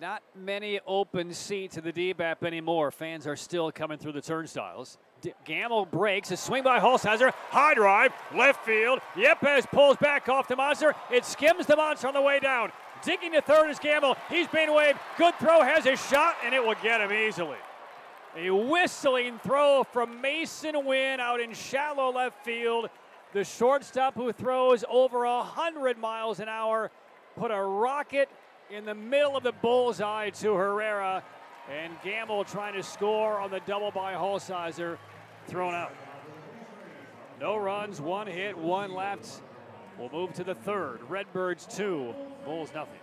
Not many open seats at the DBAP anymore. Fans are still coming through the turnstiles. D- Gamble breaks, a swing by Holsizer, high drive, left field. Yepez pulls back off the monster. It skims the monster on the way down. Digging to third is Gamble. He's being waved. Good throw, has his shot, and it will get him easily. A whistling throw from Masyn Winn out in shallow left field. The shortstop who throws over 100 miles an hour put a rocket in the middle of the bullseye to Herrera. And Gamble trying to score on the double by Holsizer, thrown out. No runs, one hit, one left. We'll move to the third. Redbirds two, Bulls nothing.